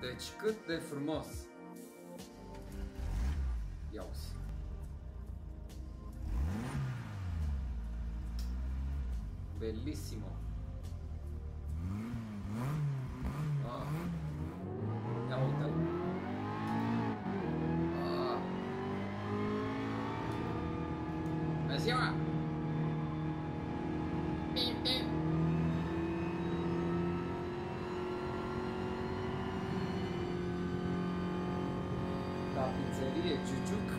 Deci cât de frumos! Ia uzi. Bellissimo! Ah. Ia uite-l! Ah. Bună ziua! Pizzerie Giugiuc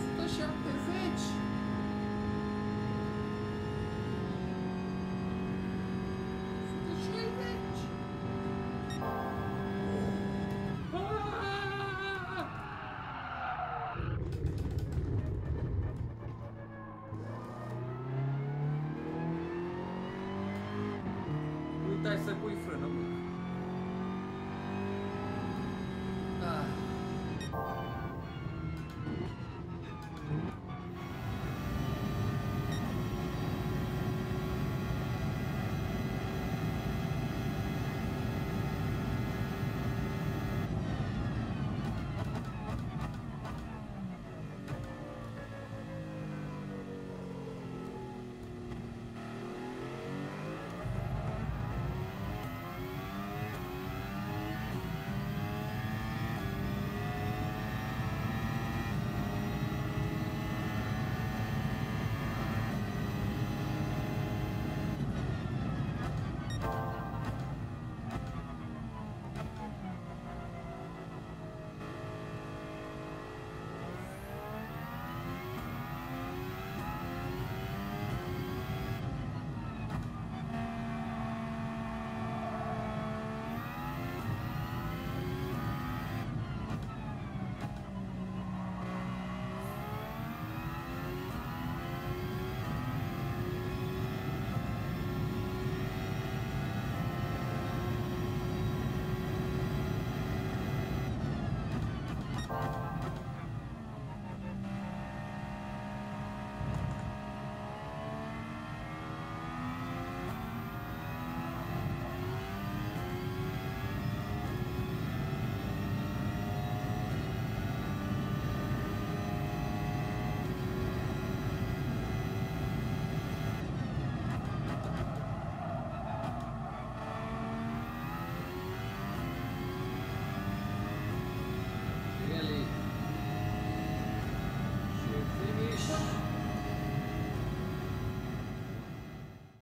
Sută șaptezeci Sută șaizeci Uitai să pui frână.